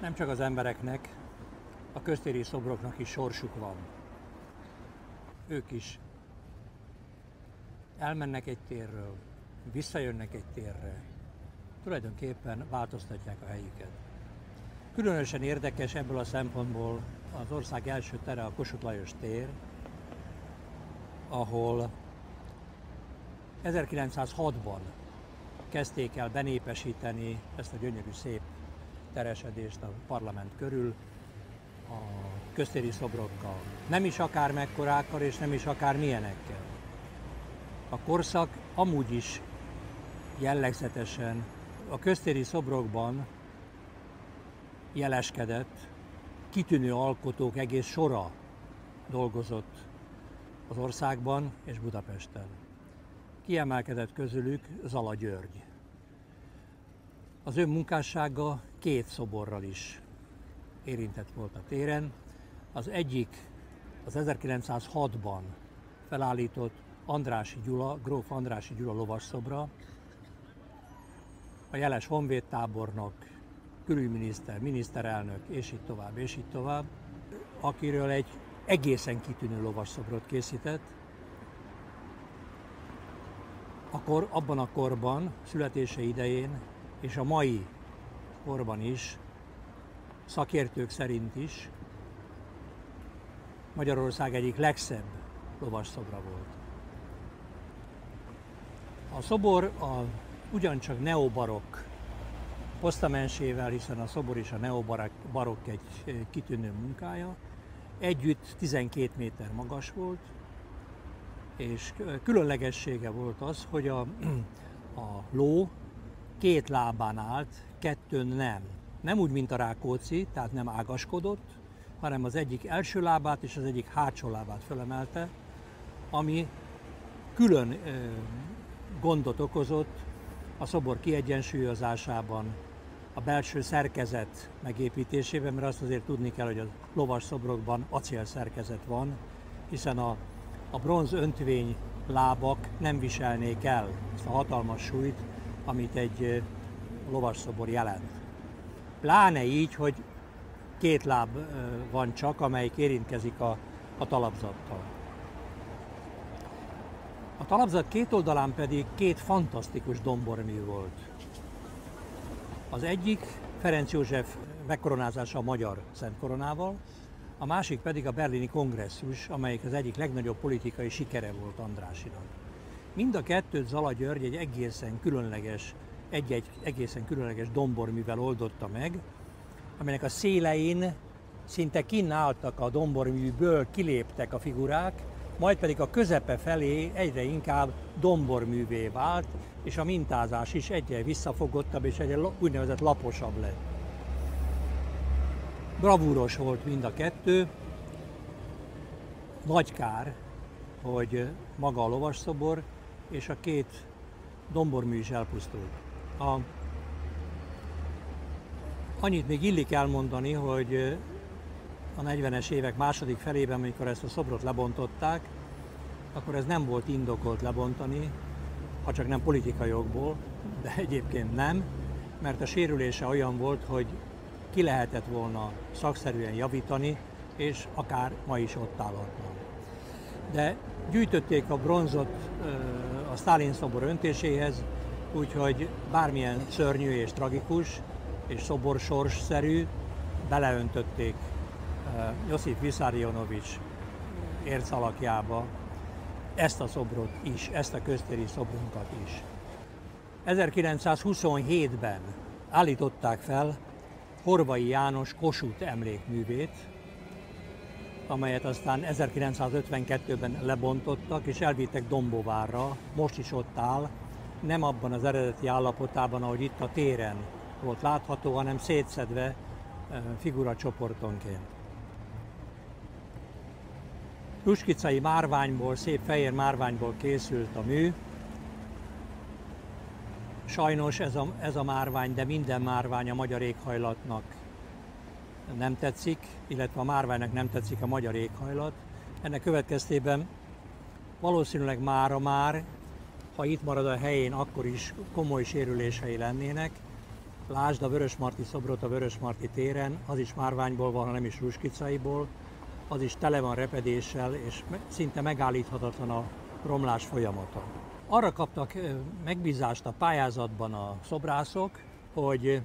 Nem csak az embereknek, a köztéri szobroknak is sorsuk van. Ők is elmennek egy térről, visszajönnek egy térre, tulajdonképpen változtatják a helyüket. Különösen érdekes ebből a szempontból az ország első tere a Kossuth Lajos tér, ahol 1906-ban kezdték el benépesíteni ezt a gyönyörű szép teresedést a parlament körül a köztéri szobrokkal. Nem is akár mekkorákkal és nem is akár milyenekkel. A korszak amúgy is jellegzetesen a köztéri szobrokban jeleskedett, kitűnő alkotók egész sora dolgozott az országban és Budapesten. Kiemelkedett közülük Zala György. Az ő munkássága két szoborral is érintett volt a téren. Az egyik az 1906-ban felállított Andrási Gyula, gróf Andrási Gyula lovasszobra, a jeles honvédtábornok, külügyminiszter, miniszterelnök, és így tovább, és így tovább, akiről egy egészen kitűnő lovasszobrot készített. Akkor, abban a korban, születése idején, és a mai korban is, szakértők szerint is, Magyarország egyik legszebb lovasszobra volt. A szobor a ugyancsak neobarokk posztamensével, hiszen a szobor és a neobarokk egy kitűnő munkája, együtt 12 méter magas volt, és különlegessége volt az, hogy a, a ló két lábán állt, kettőn nem. Nem úgy, mint a Rákóczi, tehát nem ágaskodott, hanem az egyik első lábát és az egyik hátsó lábát felemelte, ami külön gondot okozott a szobor kiegyensúlyozásában, a belső szerkezet megépítésében, mert azt azért tudni kell, hogy a lovas szobrokban acél szerkezet van, hiszen a, a bronz öntvény lábak nem viselnék el ezt a hatalmas súlyt, amit egy lovas szobor jelent. Pláne így, hogy két láb van csak, amelyik érintkezik a, a talapzattal. A talapzat két oldalán pedig két fantasztikus dombormű volt. Az egyik Ferenc József megkoronázása a magyar Szent Koronával, a másik pedig a berlini kongresszus, amelyik az egyik legnagyobb politikai sikere volt Andrásinak. Mind a kettőt Zala György egy egészen különleges, egy-egy egészen különleges domborművel oldotta meg, aminek a szélein szinte kinnáltak a domborműből, kiléptek a figurák, majd pedig a közepe felé egyre inkább domborművé vált, és a mintázás is egyre visszafogottabb és egyre úgynevezett laposabb lett. Bravúros volt mind a kettő, nagy kár, hogy maga a lovasszobor és a két dombormű is elpusztult. A, annyit még illik elmondani, hogy a 40-es évek második felében, amikor ezt a szobrot lebontották, akkor ez nem volt indokolt lebontani, ha csak nem politikai jogból, de egyébként nem, mert a sérülése olyan volt, hogy ki lehetett volna szakszerűen javítani, és akár ma is ott állhatna. De gyűjtötték a bronzot a Stalin szobor öntéséhez, úgyhogy bármilyen szörnyű és tragikus és szobor sorsszerű, beleöntötték Josip Vissarionovics ércalakjába ezt a szobrot is, ezt a köztéri szobrunkat is. 1927-ben állították fel Horvai János Kossuth emlékművét, amelyet aztán 1952-ben lebontottak és elvittek Dombovárra, most is ott áll, nem abban az eredeti állapotában, ahogy itt a téren volt látható, hanem szétszedve figuracsoportonként. Tuskicai márványból, szép fehér márványból készült a mű. Sajnos ez a, ez a márvány, de minden márvány a magyar éghajlatnak nem tetszik, illetve a márványnak nem tetszik a magyar éghajlat. Ennek következtében valószínűleg mára már, ha itt marad a helyén, akkor is komoly sérülései lennének. Lásd a Vörösmarty szobrot a Vörösmarty téren, az is márványból van, nem is ruskicaiból, az is tele van repedéssel, és szinte megállíthatatlan a romlás folyamata. Arra kaptak megbízást a pályázatban a szobrászok, hogy,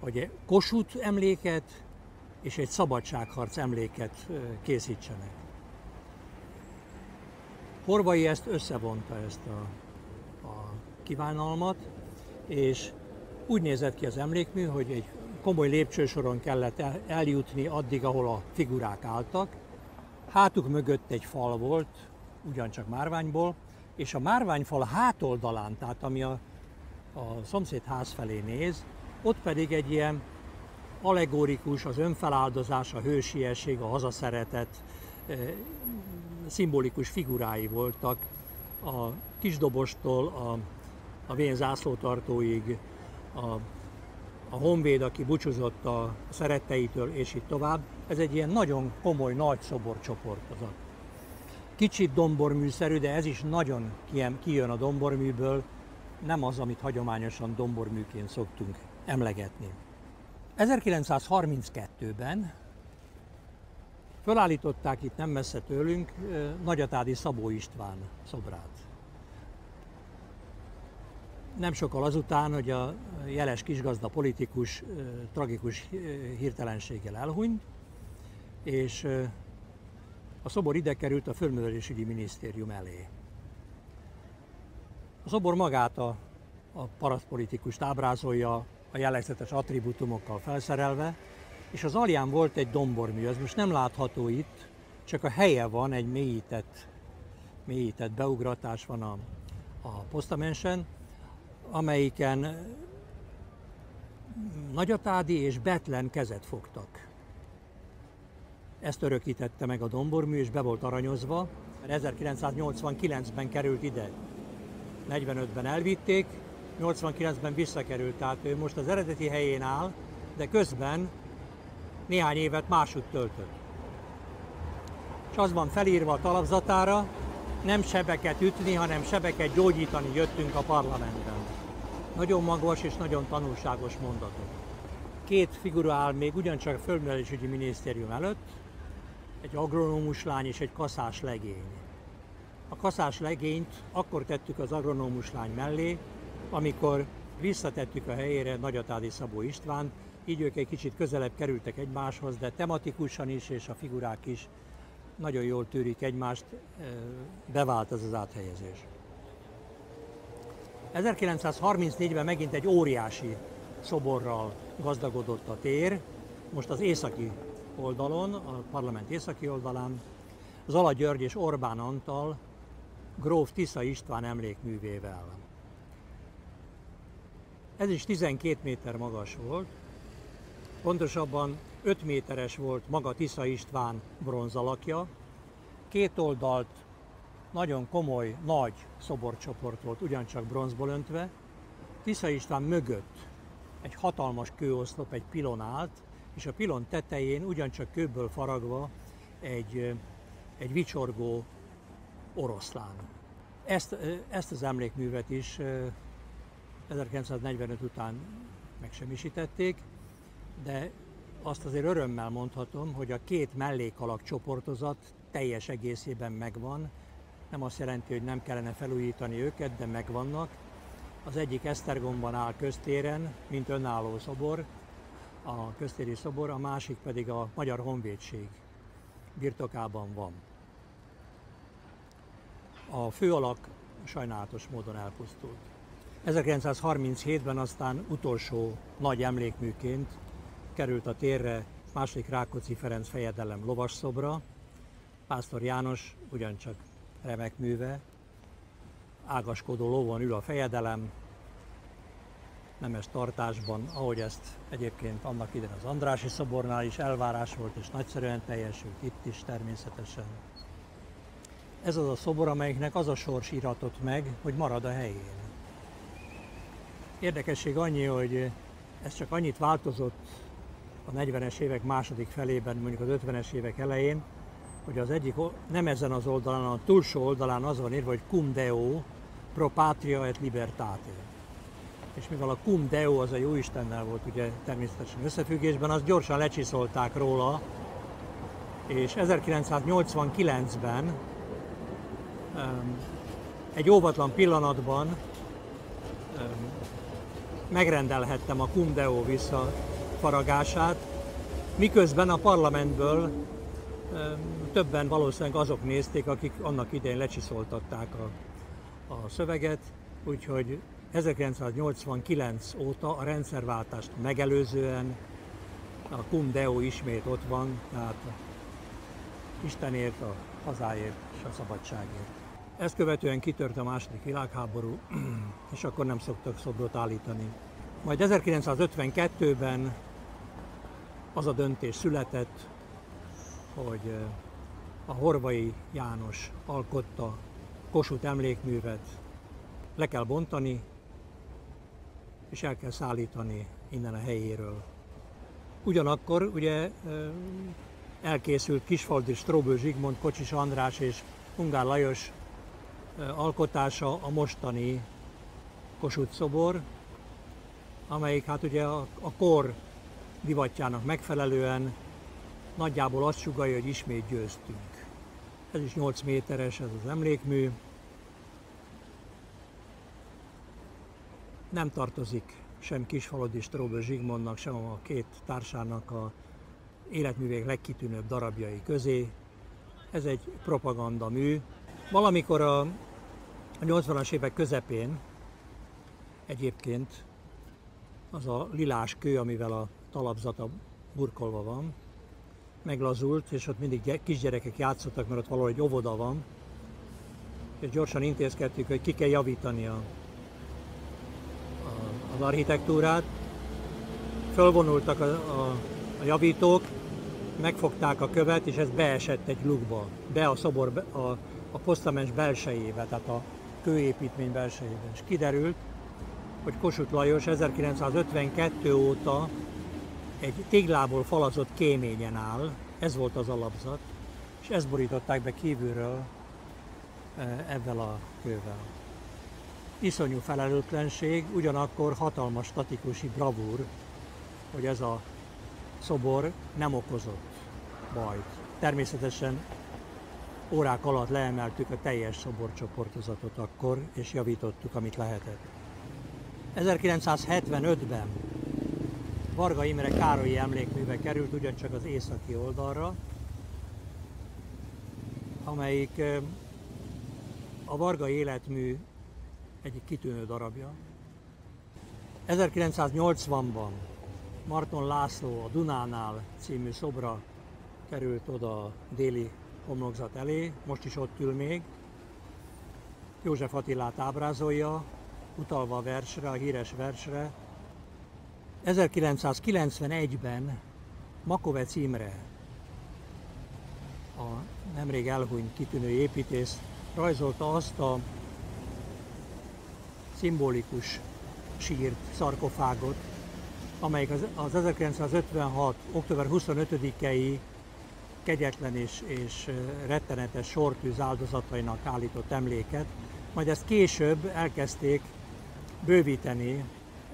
hogy Kossuth emléket és egy szabadságharc emléket készítsenek. Horvai ezt összevonta, ezt a, a kívánalmat, és úgy nézett ki az emlékmű, hogy egy komoly lépcsősoron kellett eljutni addig, ahol a figurák álltak. Hátuk mögött egy fal volt, ugyancsak márványból, és a márványfal hátoldalán, tehát ami a, a szomszéd ház felé néz, ott pedig egy ilyen allegorikus, az önfeláldozás, a hősiesség, a hazaszeretet e, szimbolikus figurái voltak. A kisdobostól a, a vén zászlótartóig, a, a honvéd, aki búcsúzott a szeretteitől, és így tovább. Ez egy ilyen nagyon komoly, nagy szoborcsoport az a kicsit domborműszerű, de ez is nagyon kijön a domborműből, nem az, amit hagyományosan domborműként szoktunk emlegetni. 1932-ben felállították itt nem messze tőlünk Nagyatádi Szabó István szobrát. Nem sokkal azután, hogy a jeles kisgazda politikus tragikus hirtelenséggel elhunyt, és a szobor ide került a Földművelésügyi Minisztérium elé. A szobor magát a, a parasztpolitikust ábrázolja, a jellegzetes attribútumokkal felszerelve, és az alján volt egy dombormű, ez most nem látható itt, csak a helye van, egy mélyített, mélyített beugratás van a, a posztamensen, amelyiken Nagyatádi és Betlen kezet fogtak. Ezt örökítette meg a dombormű, és be volt aranyozva. 1989-ben került ide. 45-ben elvitték, 89-ben visszakerült, tehát ő most az eredeti helyén áll, de közben néhány évet máshogy töltött. És az van felírva a talapzatára, nem sebeket ütni, hanem sebeket gyógyítani jöttünk a parlamentben. Nagyon magas és nagyon tanulságos mondatok. Két figura áll még ugyancsak a Földművelésügyi Minisztérium előtt, egy agronómus lány és egy kaszás legény. A kaszás legényt akkor tettük az agronómus lány mellé, amikor visszatettük a helyére Nagyatádi Szabó István, így ők egy kicsit közelebb kerültek egymáshoz, de tematikusan is és a figurák is nagyon jól tűrik egymást, bevált ez az áthelyezés. 1934-ben megint egy óriási szoborral gazdagodott a tér, most az északi oldalon, a parlament északi oldalán, Zala György és Orbán Antal gróf Tisza István emlékművével. Ez is 12 méter magas volt, pontosabban 5 méteres volt maga Tisza István bronzalakja, két oldalt nagyon komoly, nagy szoborcsoport volt, ugyancsak bronzból öntve. Tisza István mögött egy hatalmas kőoszlop, egy pilon állt, és a pilon tetején ugyancsak kőből faragva egy, egy vicsorgó oroszlán. Ezt, ezt az emlékművet is 1945 után megsemmisítették, de azt azért örömmel mondhatom, hogy a két mellékalak csoportozat teljes egészében megvan. Nem azt jelenti, hogy nem kellene felújítani őket, de megvannak. Az egyik Esztergomban áll köztéren, mint önálló szobor, a köztéri szobor, a másik pedig a Magyar Honvédség birtokában van. A főalak sajnálatos módon elpusztult. 1937-ben aztán utolsó nagy emlékműként került a térre második Rákóczi Ferenc fejedelem lovasszobra, Pásztor János ugyancsak remek műve, ágaskodó lóvon ül a fejedelem, nemes tartásban, ahogy ezt egyébként annak idején az Andrási szobornál is elvárás volt, és nagyszerűen teljesült itt is természetesen. Ez az a szobor, amelyiknek az a sors iratott meg, hogy marad a helyén. Érdekesség annyi, hogy ez csak annyit változott a 40-es évek második felében, mondjuk az 50-es évek elején, hogy az egyik, nem ezen az oldalán, a túlsó oldalán az van írva, hogy cum deo pro patria et libertate. És mivel a cum deo az a jóistennel volt ugye természetesen összefüggésben, azt gyorsan lecsiszolták róla, és 1989-ben egy óvatlan pillanatban megrendelhettem a cum deo visszafaragását, miközben a parlamentből többen valószínűleg azok nézték, akik annak idején lecsiszoltatták a, a szöveget, úgyhogy 1989 óta a rendszerváltást megelőzően a cum ismét ott van, tehát Istenért, a hazáért és a szabadságért. Ezt követően kitört a második világháború, és akkor nem szoktak szobrot állítani. Majd 1952-ben az a döntés született, hogy eh, a Horvai János alkotta Kossuth emlékművet le kell bontani, és el kell szállítani innen a helyéről. Ugyanakkor ugye elkészült Kisfaldi Stróbő Zsigmond, Kocsis András és Ungár Lajos alkotása a mostani Kossuth szobor, amelyik hát ugye a, a kor divatjának megfelelően nagyjából azt sugalja, hogy ismét győztünk. Ez is 8 méteres, ez az emlékmű, nem tartozik sem Kisfalodi Stróbő Zsigmondnak, sem a két társának a életművék legkitűnőbb darabjai közé. Ez egy propaganda mű. Valamikor a 80-as évek közepén egyébként az a lilás kő, amivel a talapzata burkolva van, meglazult, és ott mindig kisgyerekek játszottak, mert ott valahol egy óvoda van, és gyorsan intézkedtük, hogy ki kell javítani a az architektúrát, fölvonultak a, a, a javítók, megfogták a követ, és ez beesett egy lukba, be a szobor, a, a posztamens belsejébe, tehát a kőépítmény belsejébe. És kiderült, hogy Kossuth Lajos 1952 óta egy téglából falazott kéményen áll, ez volt az alapzat, és ezt borították be kívülről e, ebben a kővel iszonyú felelőtlenség, ugyanakkor hatalmas statikusi bravúr, hogy ez a szobor nem okozott bajt. Természetesen órák alatt leemeltük a teljes szoborcsoportozatot akkor, és javítottuk, amit lehetett. 1975-ben Varga Imre Károlyi emlékműve került ugyancsak az északi oldalra, amelyik a Varga életmű egyik kitűnő darabja. 1980-ban Marton László a Dunánál című szobra került oda a déli homlokzat elé, most is ott ül még. József Attilát ábrázolja, utalva a versre, a híres versre. 1991-ben Makovec Imre, a nemrég elhunyt kitűnő építész, rajzolta azt a szimbolikus sírt, szarkofágot, amelyik az, az 1956. október 25-i kegyetlen és, és rettenetes sortűz áldozatainak állított emléket, majd ezt később elkezdték bővíteni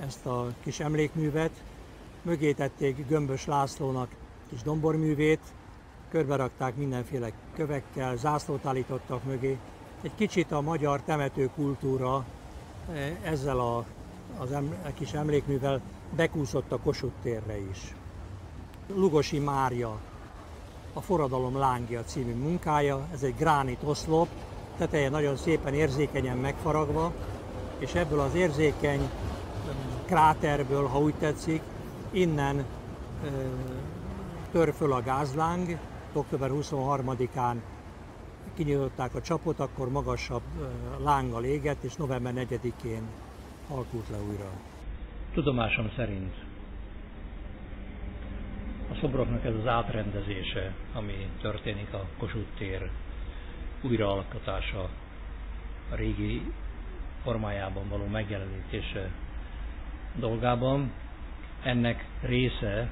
ezt a kis emlékművet, mögé tették Gömbös Lászlónak kis domborművét, körberakták mindenféle kövekkel, zászlót állítottak mögé. Egy kicsit a magyar temető kultúra ezzel a, az em, kis emlékművel bekúszott a Kossuth térre is. Lugosi Mária, a Forradalom lángja című munkája, ez egy gránit oszlop, teteje nagyon szépen érzékenyen megfaragva, és ebből az érzékeny kráterből, ha úgy tetszik, innen tör föl a gázláng, október 23-án kinyitották a csapot, akkor magasabb lánggal égett, és november 4-én halkult le újra. Tudomásom szerint szobroknak ez az átrendezése, ami történik a Kossuth tér újraalkotása, a régi formájában való megjelenítése dolgában, ennek része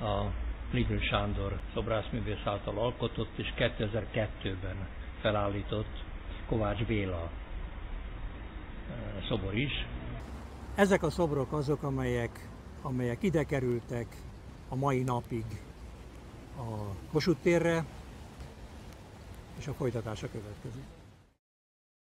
a Ligül Sándor szobrászművész által alkotott és 2002-ben felállított Kovács Béla szobor is. Ezek a szobrok azok, amelyek, amelyek ide kerültek a mai napig a Kossuth térre, és a folytatása következik.